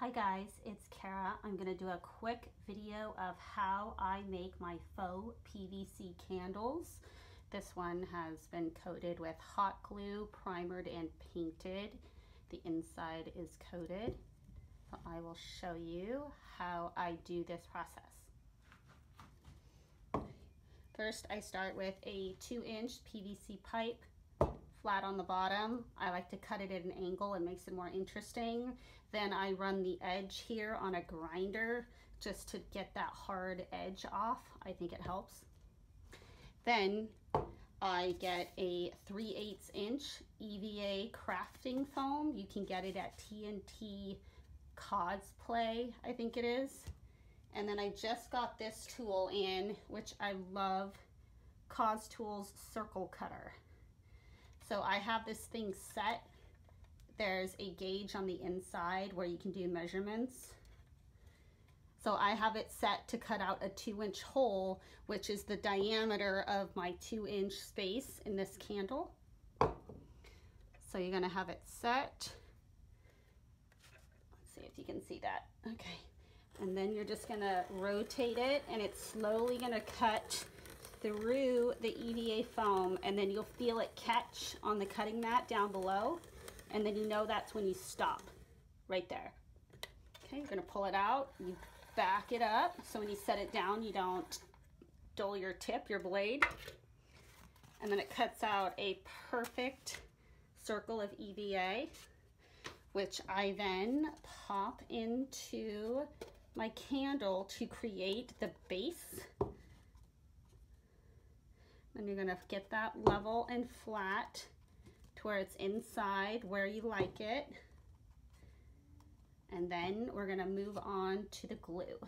Hi guys, it's Kara. I'm to do a quick video of how I make my faux PVC candles. This one has been coated with hot glue, primered and painted. The inside is coated. So I will show you how I do this process. First I start with a 2 inch PVC pipe flat on the bottom. I like to cut it at an angle, it makes it more interesting. Then I run the edge here on a grinder just to get that hard edge off. I think it helps. Then I get a 3 8 inch EVA crafting foam. You can get it at TNT Cosplay, I think it is. And then I just got this tool in, which I love, Cos Tools Circle Cutter. So I have this thing set. There's a gauge on the inside where you can do measurements. So I have it set to cut out a two inch hole, which is the diameter of my two inch space in this candle. So you're gonna have it set. Let's see if you can see that. Okay. And then you're just gonna rotate it and it's slowly gonna cut through the EVA foam and then you'll feel it catch on the cutting mat down below and then you know that's when you stop right there. Okay, you're gonna pull it out, you back it up so when you set it down you don't dull your tip, your blade. And then it cuts out a perfect circle of EVA which I then pop into my candle to create the base then you're gonna get that level and flat to where it's inside where you like it. And then we're gonna move on to the glue.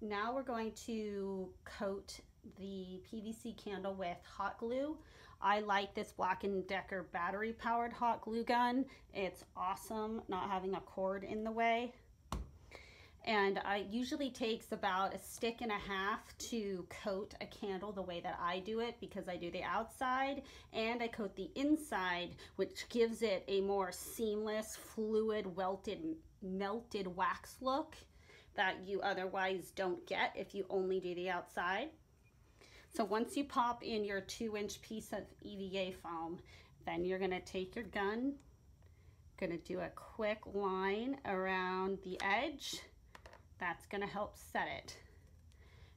Now we're going to coat the PVC candle with hot glue. I like this Black & Decker battery powered hot glue gun. It's awesome not having a cord in the way and it usually takes about a stick and a half to coat a candle the way that I do it because I do the outside and I coat the inside which gives it a more seamless fluid welted melted wax look that you otherwise don't get if you only do the outside. So once you pop in your two inch piece of EVA foam then you're to take your gun to do a quick line around the edge that's gonna help set it.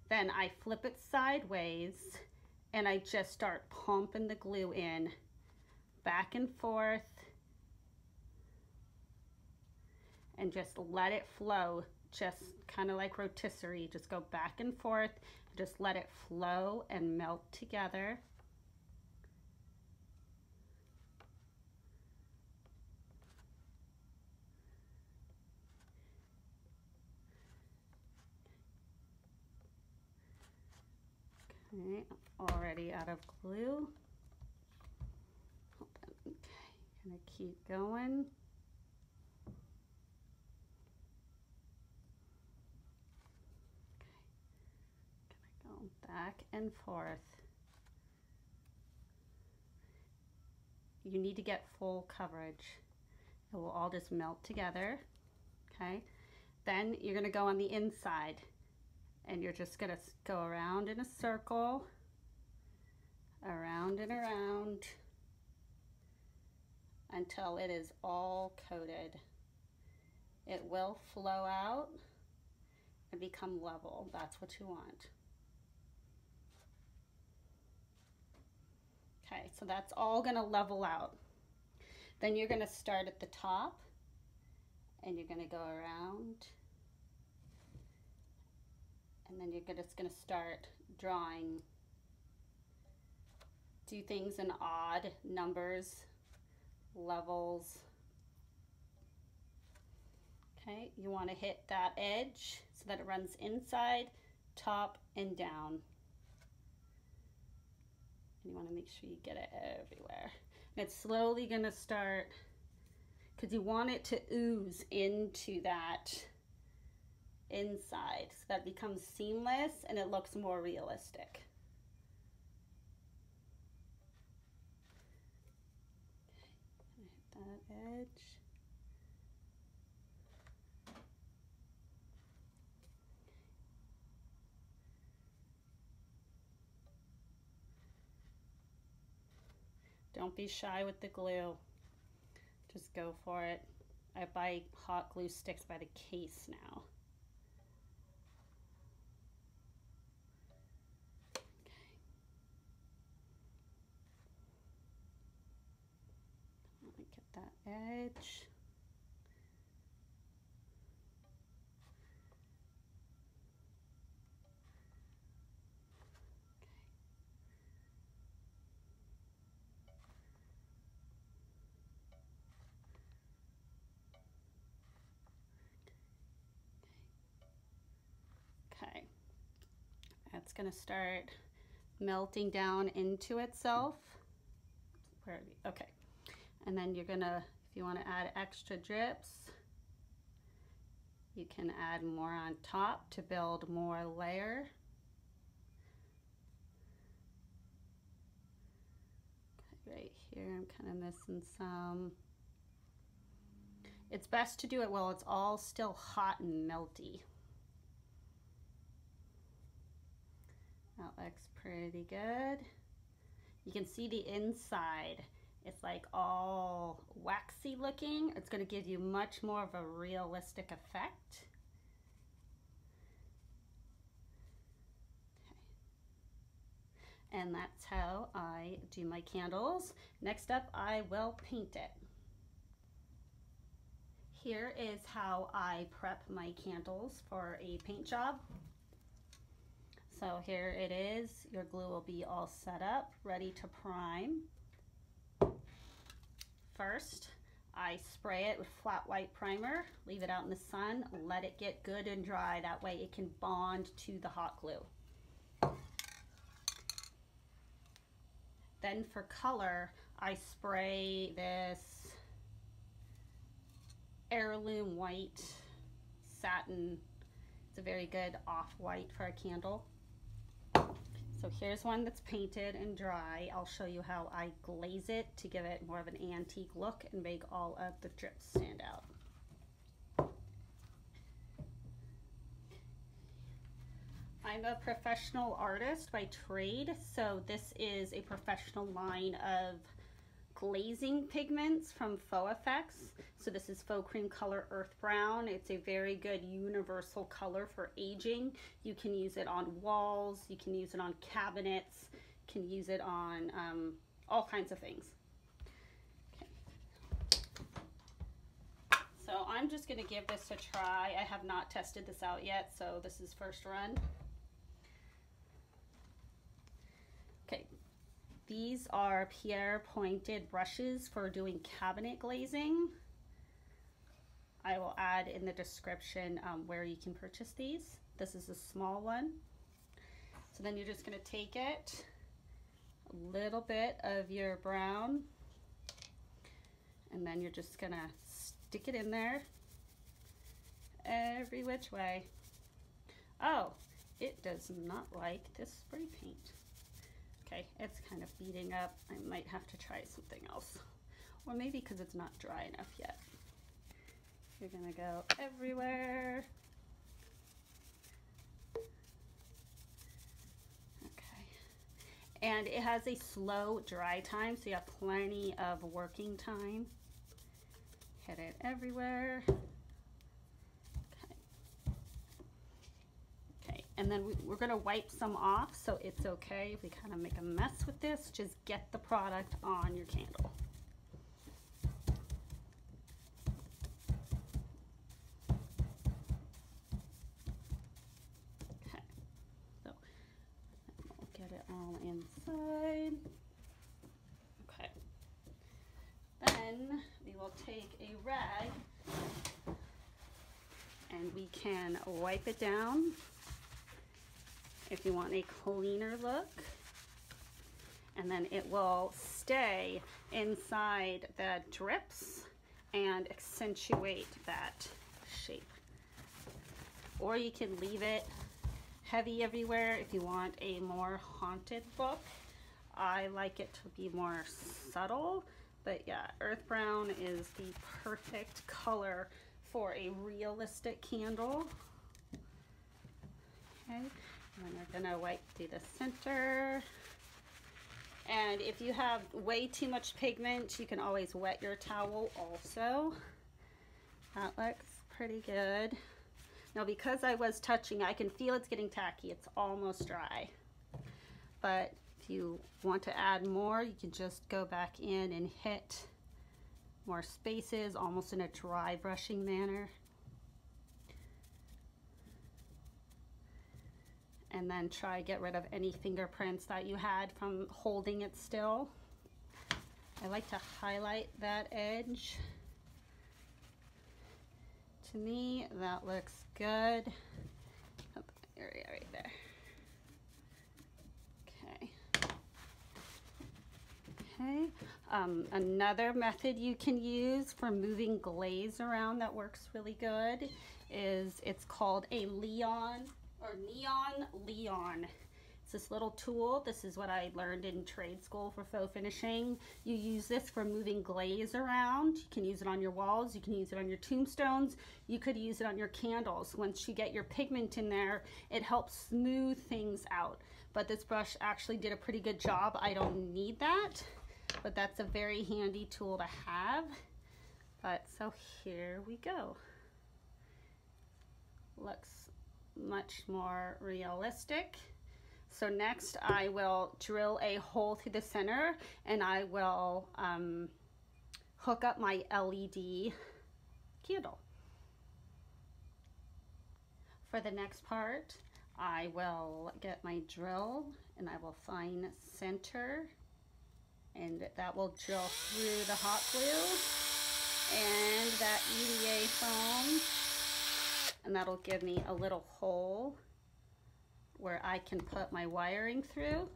Then I flip it sideways and I just start pumping the glue in back and forth and just let it flow just kind of like rotisserie just go back and forth just let it flow and melt together Okay, already out of glue. Okay, gonna keep going. Okay, gonna go back and forth. You need to get full coverage. It will all just melt together, okay? Then you're gonna go on the inside and you're just gonna go around in a circle. Around and around. Until it is all coated. It will flow out and become level. That's what you want. Okay so that's all gonna level out. Then you're gonna start at the top. And you're gonna go around and then you're just going to start drawing do things in odd numbers levels. Okay you want to hit that edge so that it runs inside top and down. And you want to make sure you get it everywhere. And it's slowly going to start because you want it to ooze into that inside so that becomes seamless and it looks more realistic. That edge. Don't be shy with the glue. Just go for it. I buy hot glue sticks by the case now. Edge. Okay, that's gonna start melting down into itself. Where, okay, and then you're gonna, you wanna add extra drips, you can add more on top to build more layer. Right here, I'm kind of missing some. It's best to do it while it's all still hot and melty. That looks pretty good. You can see the inside. It's like all waxy looking. It's gonna give you much more of a realistic effect. And that's how I do my candles. Next up, I will paint it. Here is how I prep my candles for a paint job. So here it is. Your glue will be all set up, ready to prime. First, I spray it with flat white primer, leave it out in the sun, let it get good and dry. That way it can bond to the hot glue. Then for color, I spray this heirloom white satin. It's a very good off-white for a candle. So here's one that's painted and dry. I'll show you how I glaze it to give it more of an antique look and make all of the drips stand out. I'm a professional artist by trade, so this is a professional line of glazing pigments from Faux Effects. So this is FauxCreme Color Earth Brown. It's a very good universal color for aging. You can use it on walls, you can use it on cabinets, you can use it on um, all kinds of things. Okay. So I'm just gonna give this a try. I have not tested this out yet, so this is first run. These are Pierre pointed brushes for doing cabinet glazing. I will add in the description um, where you can purchase these. This is a small one. So then you're just gonna take it, a little bit of your brown, and then you're just gonna stick it in there every which way. Oh, it does not like this spray paint. Okay, it's kind of beating up. I might have to try something else. Or maybe because it's not dry enough yet. You're gonna go everywhere. Okay. And it has a slow dry time, so you have plenty of working time. Hit it everywhere. And then we, we're gonna wipe some off, so it's okay if we kind of make a mess with this. Just get the product on your candle. Okay, so get it all inside. Okay, then we will take a rag and we can wipe it down if you want a cleaner look. And then it will stay inside the drips and accentuate that shape. Or you can leave it heavy everywhere if you want a more haunted look. I like it to be more subtle, but yeah, earth brown is the perfect color for a realistic candle. Okay, and we're gonna wipe through the center And if you have way too much pigment, you can always wet your towel also. That looks pretty good. Now because I was touching, I can feel it's getting tacky. It's almost dry. But if you want to add more, you can just go back in and hit more spaces, almost in a dry brushing manner. And then try get rid of any fingerprints that you had from holding it still. I like to highlight that edge. To me, that looks good. area right there. Okay. Okay. Um, another method you can use for moving glaze around that works really good is it's called a Leon or Neon Leon. It's this little tool. This is what I learned in trade school for faux finishing. You use this for moving glaze around. You can use it on your walls. You can use it on your tombstones. You could use it on your candles. Once you get your pigment in there, it helps smooth things out. But this brush actually did a pretty good job. I don't need that, but that's a very handy tool to have. But so here we go. Looks much more realistic. So next I will drill a hole through the center and I will um, hook up my LED candle. For the next part, I will get my drill and I will find center and that will drill through the hot glue and that EVA foam and that'll give me a little hole where I can put my wiring through.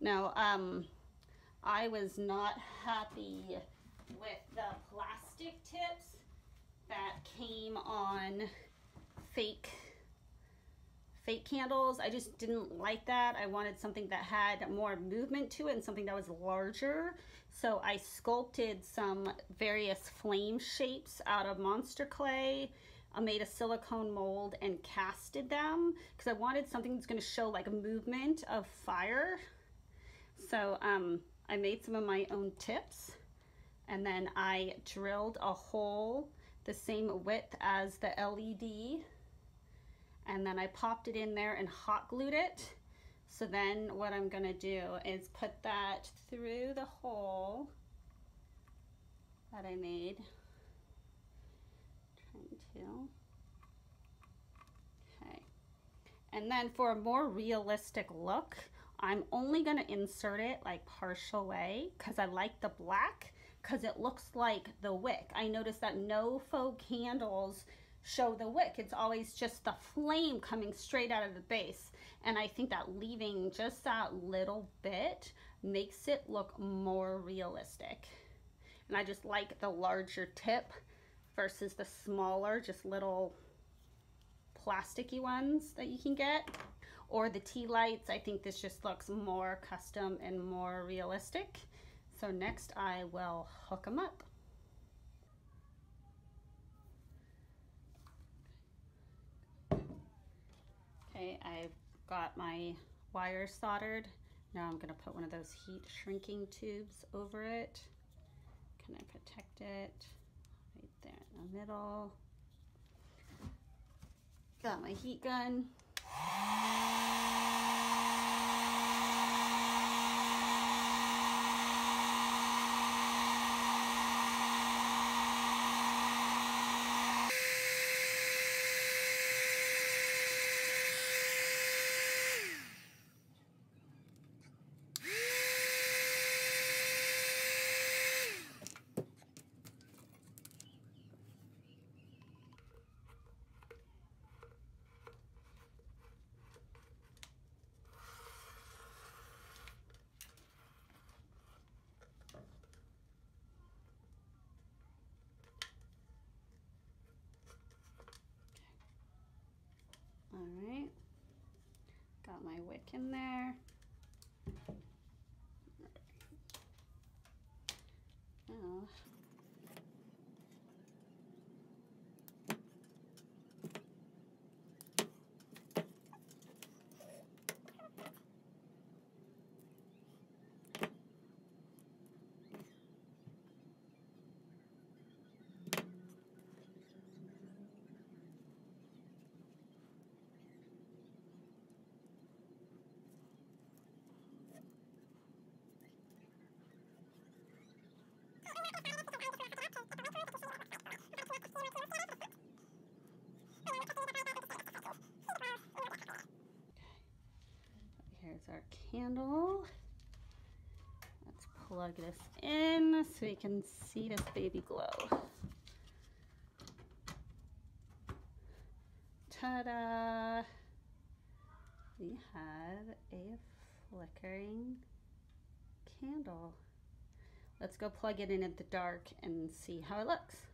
Now, um, I was not happy with the plastic tips that came on fake fake candles. I just didn't like that. I wanted something that had more movement to it and something that was larger. So I sculpted some various flame shapes out of monster clay I made a silicone mold and casted them because I wanted something that's going to show like a movement of fire. So um, I made some of my own tips and then I drilled a hole the same width as the LED and then I popped it in there and hot glued it. So then what I'm gonna do is put that through the hole that I made two. Okay. And then for a more realistic look, I'm only going to insert it like partial way because I like the black because it looks like the wick. I noticed that no faux candles show the wick. It's always just the flame coming straight out of the base. And I think that leaving just that little bit makes it look more realistic. And I just like the larger tip versus the smaller, just little plasticky ones that you can get. Or the tea lights, I think this just looks more custom and more realistic. So next I will hook them up. Okay, I've got my wire soldered. Now I'm gonna put one of those heat shrinking tubes over it. Can I protect it? There in the middle. Got my heat gun. my wick in there. Oh. Here's our candle. Let's plug this in so we can see this baby glow. Ta-da! We have a flickering candle. Let's go plug it in at the dark and see how it looks.